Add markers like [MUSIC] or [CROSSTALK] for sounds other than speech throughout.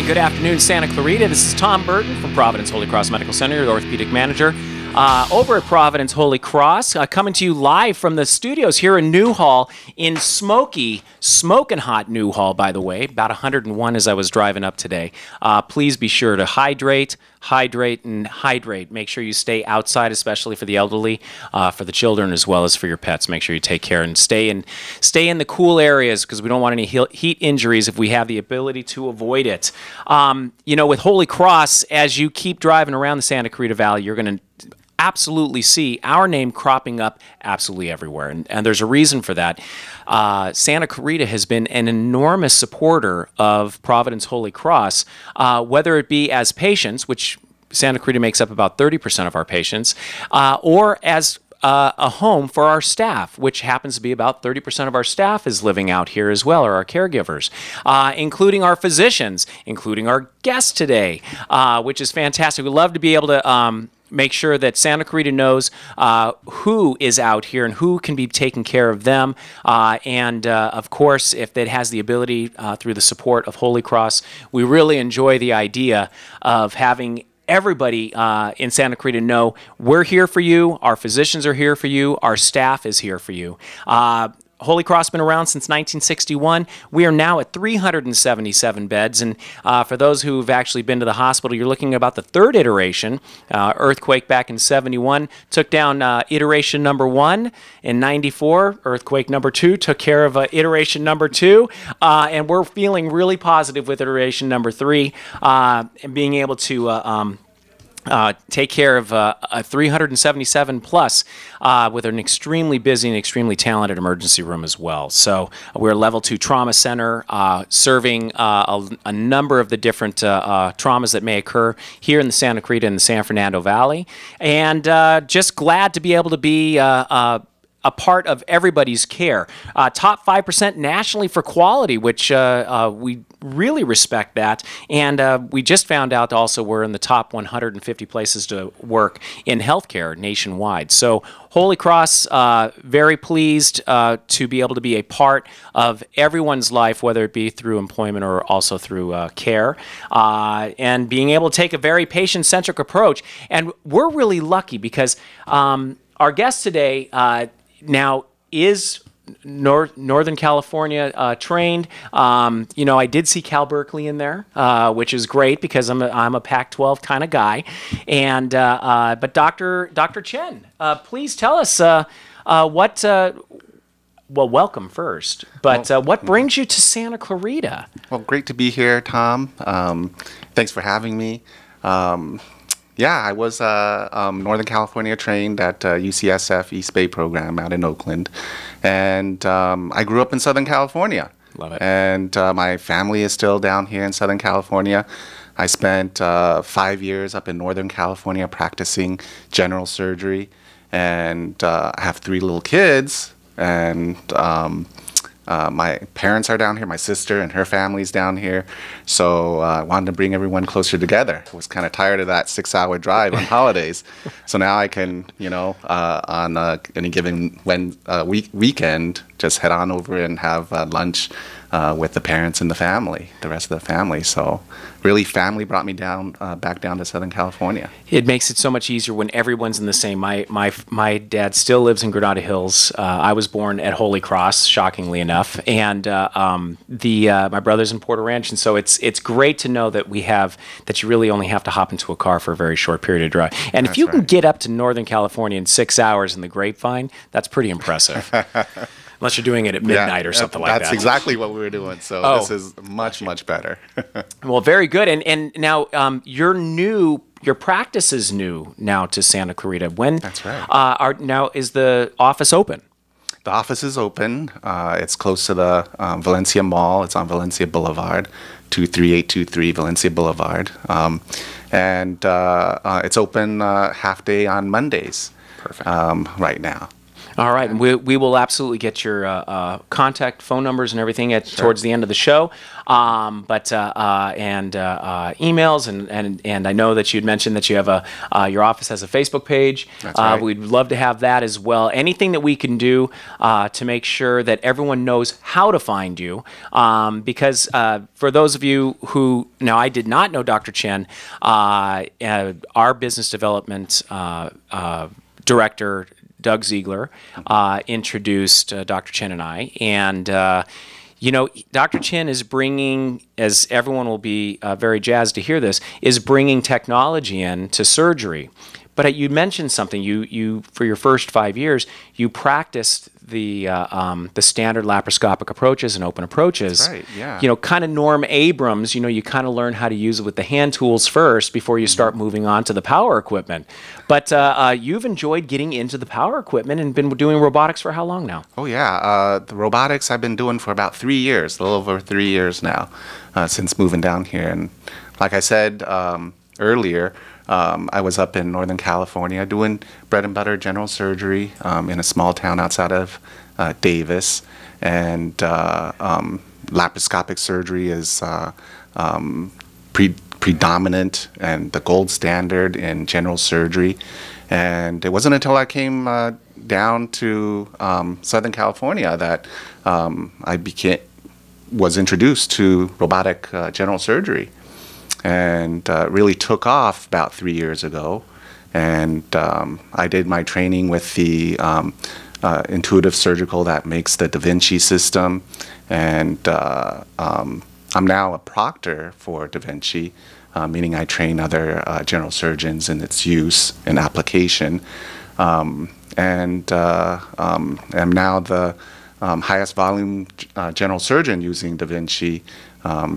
Hi, good afternoon, Santa Clarita. This is Tom Burton from Providence Holy Cross Medical Center, your orthopedic manager. Uh, over at Providence Holy Cross, uh, coming to you live from the studios here in Newhall in smoky, smoking hot Newhall, by the way, about 101 as I was driving up today. Uh, please be sure to hydrate, hydrate, and hydrate. Make sure you stay outside, especially for the elderly, uh, for the children, as well as for your pets. Make sure you take care and stay in, stay in the cool areas because we don't want any heat injuries if we have the ability to avoid it. Um, you know, with Holy Cross, as you keep driving around the Santa Clarita Valley, you're going to absolutely see our name cropping up absolutely everywhere. And, and there's a reason for that. Uh, Santa Clarita has been an enormous supporter of Providence Holy Cross, uh, whether it be as patients, which Santa Clarita makes up about 30% of our patients, uh, or as uh, a home for our staff, which happens to be about 30% of our staff is living out here as well, or our caregivers, uh, including our physicians, including our guest today, uh, which is fantastic. We love to be able to. Um, make sure that Santa Clarita knows uh, who is out here and who can be taking care of them. Uh, and uh, of course, if it has the ability uh, through the support of Holy Cross, we really enjoy the idea of having everybody uh, in Santa Clarita know we're here for you, our physicians are here for you, our staff is here for you. Uh, Holy Cross been around since 1961. We are now at 377 beds, and uh, for those who've actually been to the hospital, you're looking about the third iteration. Uh, earthquake back in 71 took down uh, iteration number one in 94. Earthquake number two took care of uh, iteration number two, uh, and we're feeling really positive with iteration number three uh, and being able to. Um, uh, take care of uh, a 377 plus uh, with an extremely busy and extremely talented emergency room as well. So we're a level two trauma center uh, serving uh, a, a, number of the different uh, traumas that may occur here in the Santa Clarita and the San Fernando Valley. And just glad to be able to be a part of everybody's care. Uh, top 5% nationally for quality, which uh, uh, we really respect that. And uh, we just found out also we're in the top 150 places to work in healthcare nationwide. So, Holy Cross, uh, very pleased uh, to be able to be a part of everyone's life, whether it be through employment or also through care, and being able to take a very patient centric approach. And we're really lucky because um, our guest today now is North, Northern California uh, trained. Um, you know, I did see Cal Berkeley in there, uh, which is great because I'm a, I'm a Pac-12 kind of guy. And uh, uh but Dr. Dr. Chen, uh, please tell us uh, what. well, welcome first, but well, what brings you to Santa Clarita? Well, great to be here, Tom. Um, thanks for having me. Um, yeah, I was uh, um, Northern California trained at uh, UCSF East Bay program out in Oakland, and um, I grew up in Southern California. Love it. And uh, my family is still down here in Southern California. I spent uh, five years up in Northern California practicing general surgery, and uh, I have three little kids, and um, uh, my parents are down here, my sister and her family's down here. So uh, I wanted to bring everyone closer together. I was kind of tired of that six hour drive on [LAUGHS] holidays. So now I can, you know, uh, on uh, any given when, uh, week- weekend, just head on over and have uh, lunch uh, with the parents and the family, the rest of the family. So really, family brought me down uh, back down to Southern California. It makes it so much easier when everyone's in the same. My my my dad still lives in Granada Hills. Uh, I was born at Holy Cross, shockingly enough, and uh, um, the uh, my brother's in Porter Ranch, and so it's it's great to know that we have that you really only have to hop into a car for a very short period of drive. And that's if you right. can get up to Northern California in six hours in the Grapevine, that's pretty impressive. [LAUGHS] unless you're doing it at midnight yeah, or something like that. That's exactly what we were doing. So oh. this is much much better. [LAUGHS] well, very good. And and now um, your new your practice is new now to Santa Clarita. When that's right. Uh, are now is the office open? The office is open. Uh, it's close to the um, Valencia Mall. It's on Valencia Boulevard, 23823 Valencia Boulevard. Um, and uh, uh, it's open uh, half day on Mondays. Perfect. Um, right now. All right, we, we will absolutely get your uh, uh, contact phone numbers and everything at towards the end of the show. Um, but uh, uh, and uh, uh, emails and, and and I know that you'd mentioned that you have a uh, your office has a Facebook page. That's Uh, right. we'd love to have that as well. Anything that we can do uh, to make sure that everyone knows how to find you, um, because uh, for those of you who now I did not know Dr. Chen, uh, uh, our business development uh, uh, director. Doug Ziegler uh, introduced uh, Dr. Chen and I, and uh, you know, Dr. Chen is bringing, as everyone will be uh, very jazzed to hear this, is bringing technology in to surgery. But uh, you mentioned something. You, you for your first five years, you practiced the uh, um, the standard laparoscopic approaches and open approaches. right, yeah. You know, kind of Norm Abrams. You know, you kind of learn how to use it with the hand tools first before you start moving on to the power equipment. But uh, uh, you've enjoyed getting into the power equipment and been doing robotics for how long now? Oh yeah, uh, the robotics I've been doing for about three years, a little over three years now, uh, since moving down here. And like I said um, earlier, um, I was up in Northern California doing bread and butter general surgery um, in a small town outside of uh, Davis, and uh, um, laparoscopic surgery is uh, um, pre- predominant and the gold standard in general surgery. And it wasn't until I came uh, down to um, Southern California that um, I became was introduced to robotic uh, general surgery, and uh, really took off about three years ago. And um, I did my training with the um, uh, Intuitive Surgical that makes the Da Vinci system, and uh, um, I'm now a proctor for Da Vinci, uh, meaning I train other uh, general surgeons in its use and application. Um, and uh, um, now the um, highest volume general surgeon using Da Vinci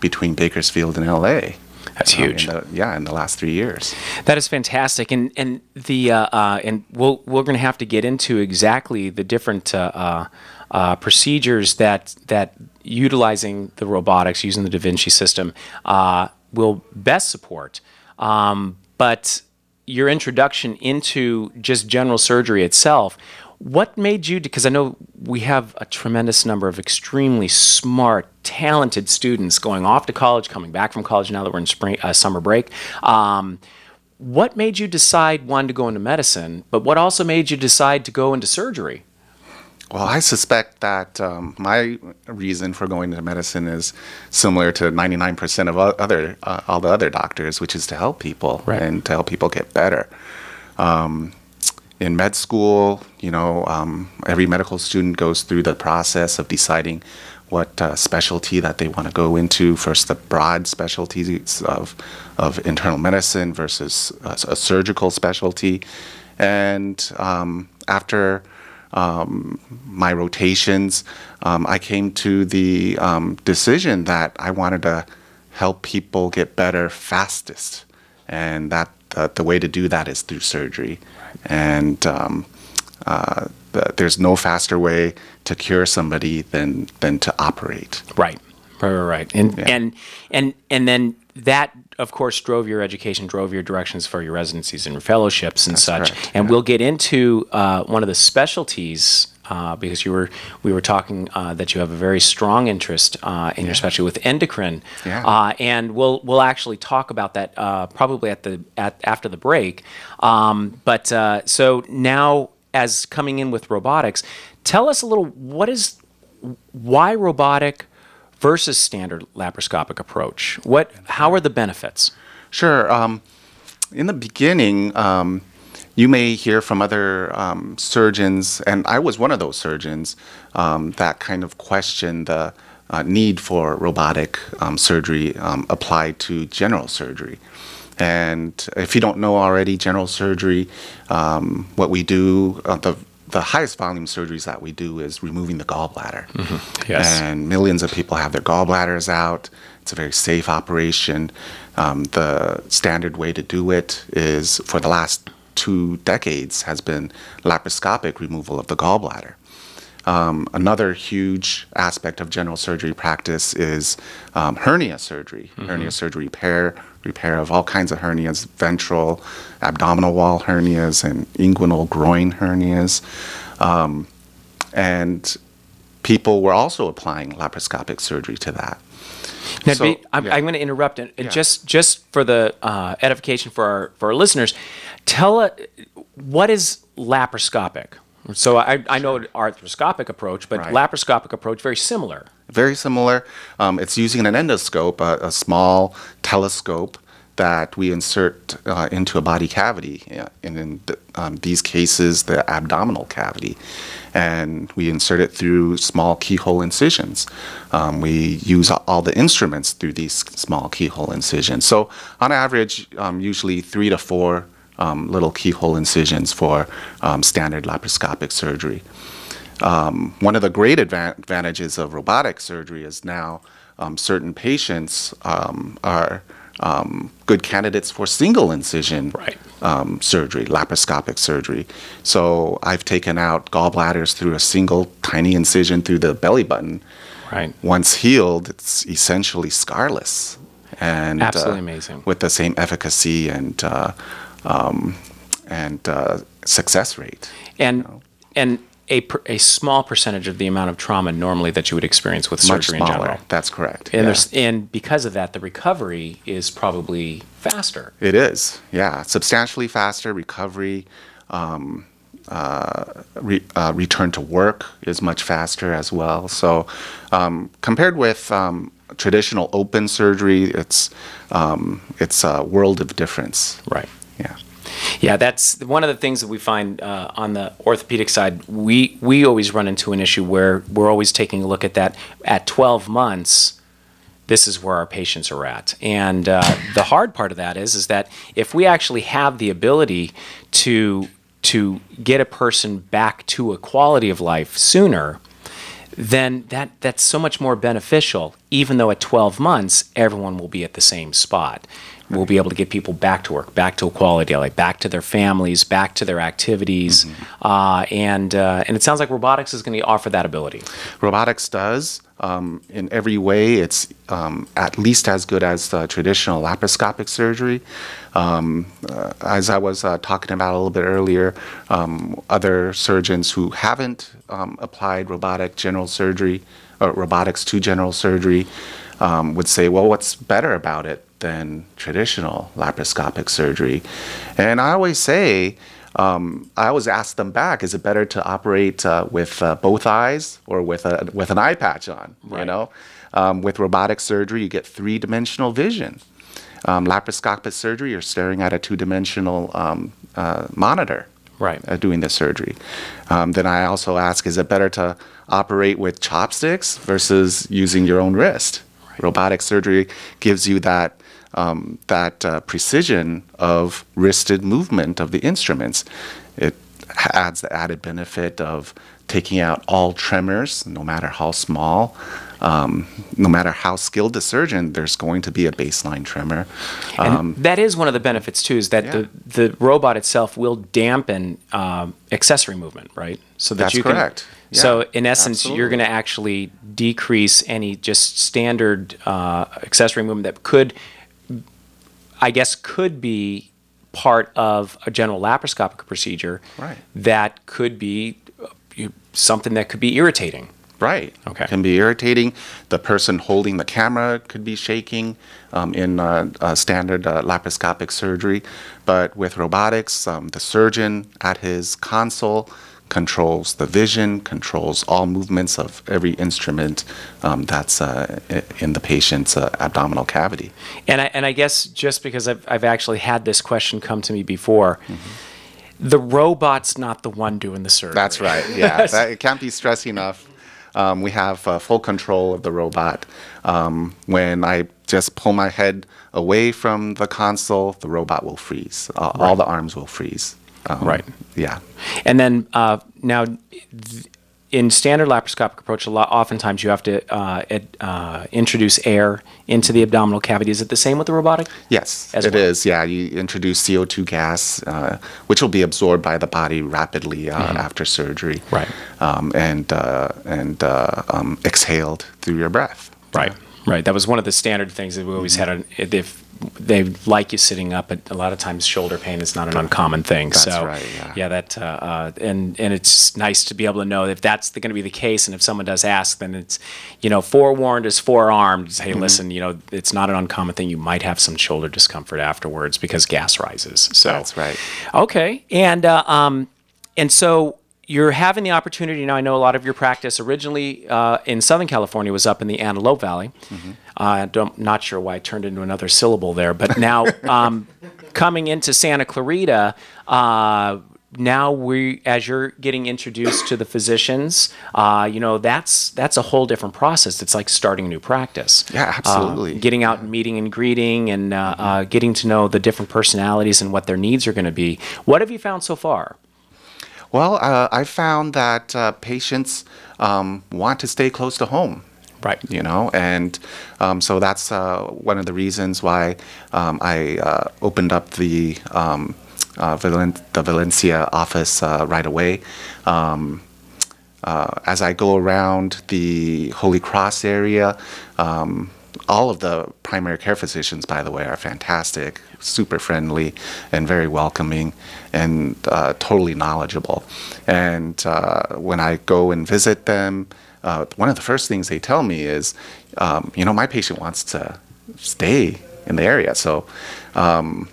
between Bakersfield and LA. That's um, in huge. the- yeah, in the last three years. That is fantastic, and and the uh, uh, and we'll we're going to have to get into exactly the different uh, uh, uh, procedures that that utilizing the robotics using the Da Vinci system uh, will best support. Um, but your introduction into just general surgery itself. What made you? Because I know we have a tremendous number of extremely smart, talented students going off to college, coming back from college now that we're in spring, uh, summer break. Um, what made you decide one to go into medicine, but what also made you decide to go into surgery? Well, I suspect that um, my reason for going into medicine is similar to 99% of other uh, all the other doctors, which is to help people Right. and to help people get better. Um, in med school, you know, um, every medical student goes through the process of deciding what uh, specialty that they want to go into. First, the broad specialties of of internal medicine versus a, a surgical specialty, and um, after um, my rotations, um, I came to the um, decision that I wanted to help people get better fastest, and that the, the way to do that is through surgery, and um, uh, the, there's no faster way to cure somebody than than to operate. Right, right, right, right. And Yeah. and and and then that, of course, drove your education, drove your directions for your residencies and your fellowships and such. correct, and yeah. we'll get into uh, one of the specialties. Uh, because you were, we were talking uh, that you have a very strong interest uh, in your specialty with endocrine, Yeah. uh, and we'll we'll actually talk about that uh, probably at the at after the break. Um, but uh, so now, as coming in with robotics, tell us a little what is why robotic versus standard laparoscopic approach? What how are the benefits? Sure. Um, in the beginning, um, you may hear from other um, surgeons, and I was one of those surgeons um, that kind of questioned the uh, need for robotic um, surgery um, applied to general surgery. And if you don't know already, general surgery, um, what we do, uh, the the highest volume surgeries that we do is removing the gallbladder. Yes. And millions of people have their gallbladders out. It's a very safe operation. Um, the standard way to do it is for the last two decades has been laparoscopic removal of the gallbladder. Um, another huge aspect of general surgery practice is um, hernia surgery, hernia surgery repair, repair of all kinds of hernias, ventral, abdominal wall hernias, and inguinal groin hernias. Um, and people were also applying laparoscopic surgery to that. Now, So, be- I'm, yeah. I'm going to interrupt and and Yeah. just just for the uh, edification for our for our listeners, tell uh, what is laparoscopic. So I, I know arthroscopic approach, but Right. laparoscopic approach very similar. Very similar. Um, it's using an endoscope, a, a small telescope that we insert uh, into a body cavity. And in um, these cases, the abdominal cavity. And we insert it through small keyhole incisions. Um, we use all the instruments through these small keyhole incisions. So, on average, um, usually three to four um, little keyhole incisions for um, standard laparoscopic surgery um, one of the great advan- advantages of robotic surgery is now um, certain patients um, are um, good candidates for single incision Right. um, surgery, laparoscopic surgery. So I've taken out gallbladders through a single tiny incision through the belly button. Right. Once healed, it's essentially scarless. And uh, amazing. With the same efficacy and uh, um, and uh, success rate. And and a per, a small percentage of the amount of trauma normally that you would experience with Much surgery in smaller. general. That's correct. And yeah. there's and because of that, the recovery is probably faster. It is, yeah, substantially faster recovery. Um, uh, re, uh, return to work is much faster as well. So, um, compared with um, traditional open surgery, it's um, it's a world of difference. Right. Yeah. Yeah, that's one of the things that we find uh, on the orthopedic side. We we always run into an issue where we're always taking a look at that at 12 months. This is where our patients are at, and uh, the hard part of that is is that if we actually have the ability to to get a person back to a quality of life sooner, then that that's so much more beneficial. Even though at 12 months everyone will be at the same spot, we'll be able to get people back to work, back to a quality of life, back to their families, back to their activities, uh, and uh, and it sounds like robotics is going to offer that ability. Robotics does. Um, in every way, it's um, at least as good as uh, traditional laparoscopic surgery. Um, uh, as I was uh, talking about a little bit earlier, um, other surgeons who haven't um, applied robotic general surgery or robotics to general surgery um, would say, well, what's better about it than traditional laparoscopic surgery? And I always say, um, I always ask them back: Is it better to operate uh, with uh, both eyes or with a with an eye patch on? You know, um, with robotic surgery, you get three dimensional vision. Um, laparoscopic surgery, you're staring at a two dimensional um, uh, monitor Right. uh, doing the surgery. Um, then I also ask: Is it better to operate with chopsticks versus using your own wrist? Robotic surgery gives you that um, that uh, precision of wristed movement of the instruments. It adds the added benefit of taking out all tremors, no matter how small. Um, no matter how skilled the surgeon, there's going to be a baseline tremor. And that is one of the benefits too, is that Um, yeah. the, the robot itself will dampen um, accessory movement, right? So that That's you correct. Can, so in essence, you're going to actually decrease any just standard uh, accessory movement that could, I guess, could be part of a general laparoscopic procedure. Right. That could be something that could be irritating. Right. Okay. Can be irritating. The person holding the camera could be shaking um, in uh, uh, standard uh, laparoscopic surgery. But with robotics, um, the surgeon at his console controls the vision, controls all movements of every instrument um, that's uh, in the patient's uh, abdominal cavity. And I, and I guess just because I've, I've actually had this question come to me before, Mm-hmm. the robot's not the one doing the surgery. That's right. [LAUGHS] Yeah, that, it can't be stressed enough. Um, we have uh, full control of the robot. Um, when I just pull my head away from the console, the robot will freeze. Uh, All the arms will freeze. Um, Right. Yeah. And then uh, now, th- in standard laparoscopic approach, a lot oftentimes you have to uh, ed, uh, introduce air into the abdominal cavity. Is it the same with the robotic? Yes, As it well. is. Yeah, you introduce CO2 gas, uh, which will be absorbed by the body rapidly uh, after surgery. Right. Um, and uh, and uh, um, exhaled through your breath. Right. Right. That was one of the standard things that we always had. On, if they like you sitting up. But a lot of times, shoulder pain is not an uncommon thing. That's so right, yeah. that uh, uh, and and it's nice to be able to know if that's going to be the case, and if someone does ask, then it's you know forewarned is forearmed. Hey, Mm-hmm. listen, you know it's not an uncommon thing. You might have some shoulder discomfort afterwards because gas rises. So That's right. Okay, and uh, um, and so you're having the opportunity now. I know a lot of your practice originally uh, in Southern California was up in the Antelope Valley. Mm-hmm. Uh, don't, not sure why I turned into another syllable there, but now [LAUGHS] um, coming into Santa Clarita. Uh, now we, as you're getting introduced to the physicians, uh, you know that's that's a whole different process. It's like starting a new practice. Yeah, absolutely. Uh, getting out and meeting and greeting, and uh, uh, getting to know the different personalities and what their needs are going to be. What have you found so far? Well, uh, I found that uh, patients um, want to stay close to home. Right. You know, and um, so that's uh, one of the reasons why um, I uh, opened up the um, uh, Valen- the Valencia office uh, right away. Um, uh, as I go around the Holy Cross area, um, all of the primary care physicians, by the way, are fantastic, super friendly, and very welcoming, and uh, totally knowledgeable. And uh, when I go and visit them, uh, one of the first things they tell me is, um, you know, my patient wants to stay in the area. So um,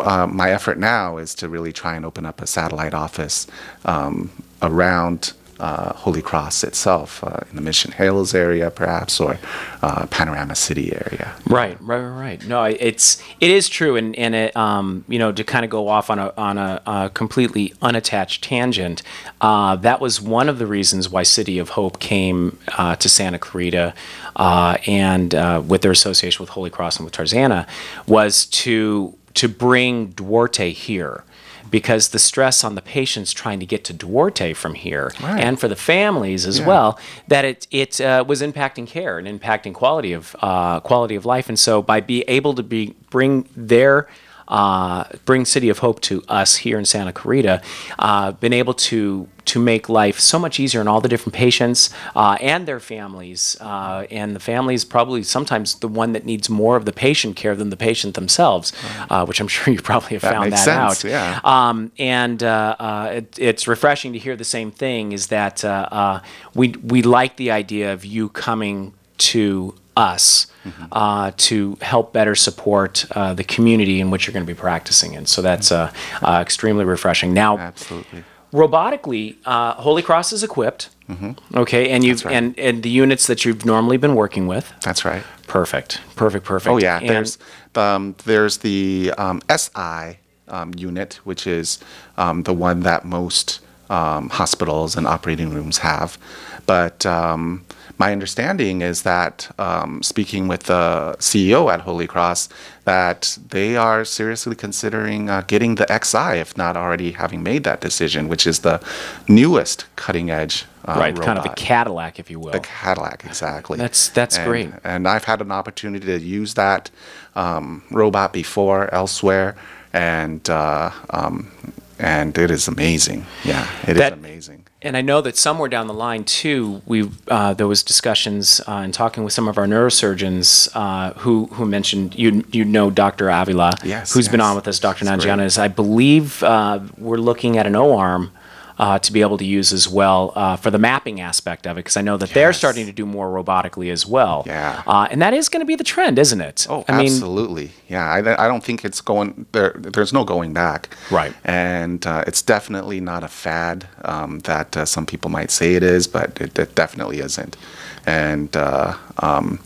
uh, my effort now is to really try and open up a satellite office um, around uh, Holy Cross itself, uh, in the Mission Hills area, perhaps, or uh, Panorama City area. Right, right, right. No, it's it is true, and and it um you know to kind of go off on a on a, uh completely unattached tangent, uh, that was one of the reasons why City of Hope came uh, to Santa Clarita, uh, and with their association with Holy Cross and with Tarzana, was to to bring Duarte here. Because the stress on the patients trying to get to Duarte from here, Right. and for the families as well, that it it uh, was impacting care and impacting quality of uh, quality of life. And so by be able to be bring their uh, bring City of Hope to us here in Santa Clarita, uh, been able to to make life so much easier on all the different patients uh, and their families. Uh, and the family is probably sometimes the one that needs more of the patient care than the patient themselves, uh, which I'm [LAUGHS] sure you probably have That found that sense, out. yeah. Um, and uh, uh, it, it's refreshing to hear the same thing. Is that uh, uh, we we like the idea of you coming to us Mm-hmm. uh, to help better support uh, the community in which you're going to be practicing in. So that's uh, uh, extremely refreshing. Now, Absolutely. robotically, uh, Holy Cross is equipped. Okay, and you've Mm-hmm. Right. and and the units that you've normally been working with. That's right. Perfect, perfect, perfect. Oh yeah, And- there's um, there's the um, SI um, unit, which is um, the one that most um, hospitals and operating rooms have. But um, my understanding is that, um, speaking with the CEO at Holy Cross, that they are seriously considering uh, getting the XI, if not already having made that decision, which is the newest cutting edge. Uh, right, kind of a robot. Cadillac, if you will. The Cadillac, exactly. That's- that's And- great. And I've had an opportunity to use that um, robot before elsewhere, and uh, um, and it is amazing. Yeah, it is That- amazing. And I know that somewhere down the line too, we uh, there was discussions uh, and talking with some of our neurosurgeons uh, who who mentioned you you know Dr. Avila, Yes, who's been on with us, Dr. That's Nangiana. Is I believe uh, we're looking at an O arm. Uh, to be able to use as well uh, for the mapping aspect of it, because I know that they're starting to do more robotically as well. Yeah. uh, and that is going to be the trend, isn't it? Oh, I mean, absolutely. yeah, I, I don't think it's going there. There's no going back. Right. And uh, it's definitely not a fad um, that uh, some people might say it is, but it, it definitely isn't. And uh, um,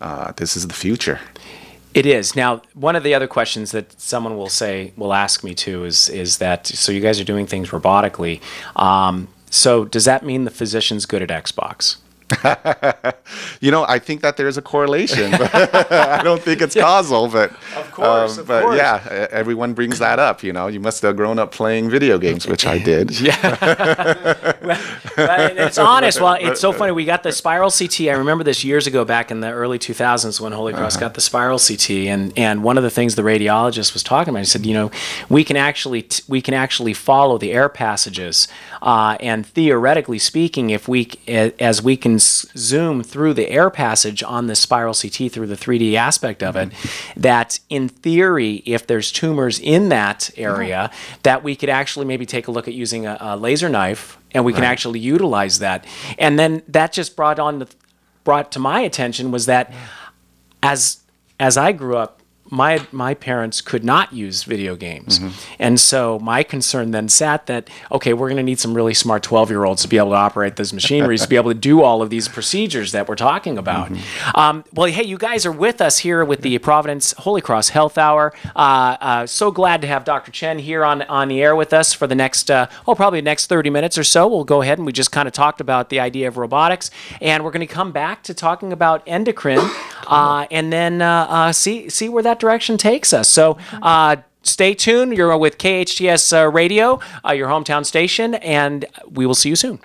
uh, this is the future. It is. Now, one of the other questions that someone will say, will ask me too, is is that so you guys are doing things robotically. Um, so does that mean the physician's good at Xbox? [LAUGHS] You know, I think that there's a correlation. [LAUGHS] I don't think it's causal, but Of course, um, of but course. yeah, everyone brings that up. You know, you must have grown up playing video games, which I did. [LAUGHS] But it's honest. Well, it's so funny. We got the spiral CT. I remember this years ago, back in the early 2000s, when Holy Cross got the spiral CT, and and one of the things the radiologist was talking about, he said, you know, we can actually t- we can actually follow the air passages, uh, and theoretically speaking, if we as we can zoom through the air passage on the spiral CT through the 3D aspect of it, that in theory, if there's tumors in that area, that we could actually maybe take a look at using a, a laser knife and we can actually utilize that. And then that just brought on the, brought to my attention was that as as I grew up, my my parents could not use video games, and so my concern then sat that okay, we're going to need some really smart twelve year olds to be able to operate those machineries to be able to do all of these procedures that we're talking about. Um, well, hey, you guys are with us here with the Providence Holy Cross Health Hour. Uh, uh, so glad to have Dr. Chen here on on the air with us for the next uh, oh probably the next thirty minutes or so. We'll go ahead and we just kind of talked about the idea of robotics, and we're going to come back to talking about endocrine, [COUGHS] uh, and then uh, uh, see see where direction takes us. So. Uh, Stay tuned. You're with KHTS uh, Radio, uh, your hometown station, and we will see you soon.